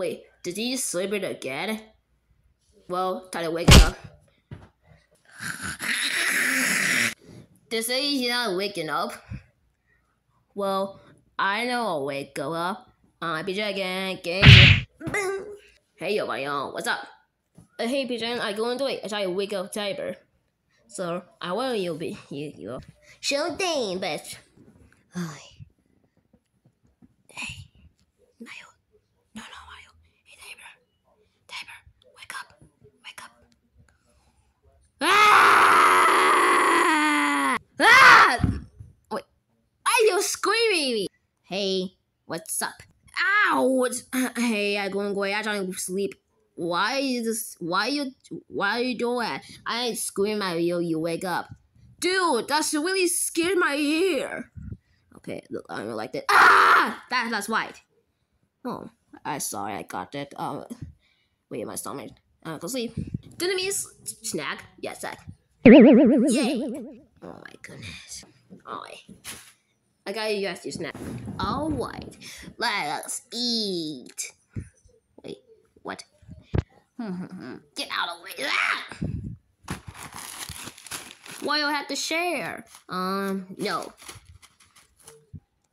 Wait, did he sleep it again? Well, time to wake up. They say he's not waking up. Well, I know I'll wake up. I'm PJ again. Game. Hey, yo, my own. What's up? Uh, hey, Pigeon, I go into it. I try to wake up Tiber. So, I want you be you. you. Sure thing, bitch. Hey, Mayo. No, no, Mayo. Hey, Tiber. Tiber, wake up. Wake up. Ah! Ah! Wait. Why are you screaming? Hey, what's up? Ow! Hey, I'm going away. I'm trying to sleep. Why is this? Why you? Why you doing that? I scream at you. You wake up, dude. That's really scared my ear. Okay, look, I don't like that. Ah! That that's white. Oh, I sorry. I got that. Um, wait, my stomach. Uh, go sleep. Didn't mean snack. Yes, snack. Yay! Oh my goodness. Alright. I got you guys to snack. Alright. Let us eat. Wait, what? Get out of the way. Ah! Why you have to share? Um, no.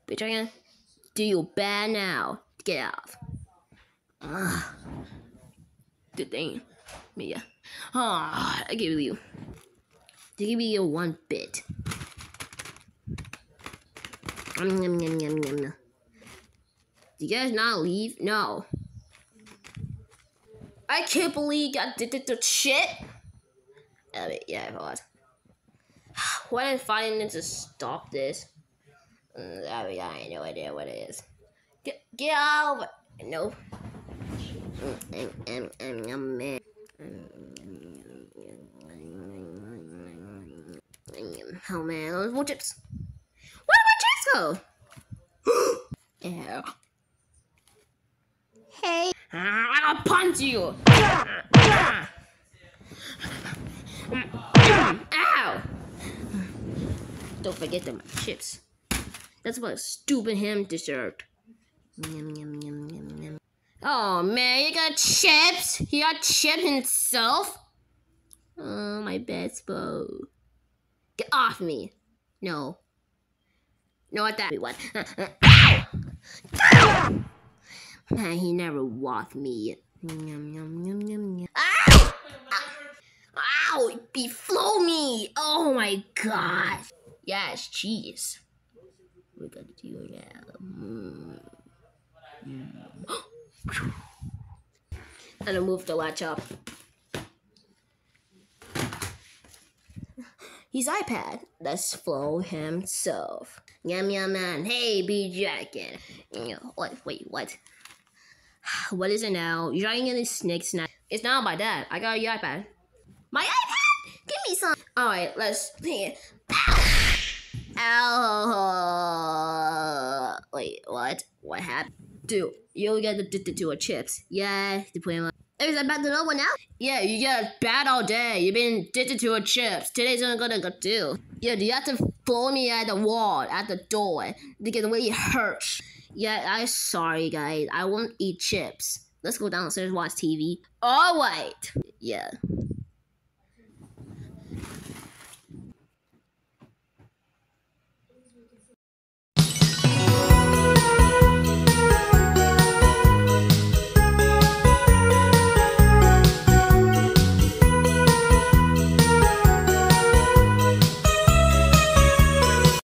Bitch, I can do you bad now. Get out. Ugh. Good thing. Mia. Ah, I give you. To give you one bit. Um, yum, yum, yum, yum. Did you guys not leave? No. I can't believe I did to shit. Oh, wait, yeah, hold on. Why didn't find to stop this? Mm, oh, yeah, I have no idea what it is. Get, get out of it. No. Mm, mm, mm, mm, mm, mm. Oh man, those more chips. Where did go? Ew. Hey. Ah, I'm gonna punch you. Ow. Don't forget the chips. That's what stupid him deserved. Yum, yum, yum, yum, yum. Oh man, you got chips? He got chip himself? Oh, my best bow. Get off me. No. No, what that what? Ow! Ow! Man, he never walked me. Yum, yum, yum, yum, yum. Ow! Ow! Ow! He flew me! Oh my god! Yes, cheese. We're gonna do that. Mm. Mm. and I move the latch up. His iPad. Let's flow himself. Yum yum man. Hey, be jacking. What? Wait, what? What is it now? You're trying to snake snack. It's not my dad. I got your iPad. My iPad? Give me some. Alright, let's see. Ow. Wait, what? What happened? Dude, you get addicted to a chips. Yeah, the plan. Is that bad to know one now? Yeah, you get bad all day. You've been addicted to a chips. Today's not gonna go do. Yeah, do you have to follow me at the wall, at the door, because the way it hurts. Yeah, I'm sorry, guys. I won't eat chips. Let's go downstairs watch TV. All right. Yeah.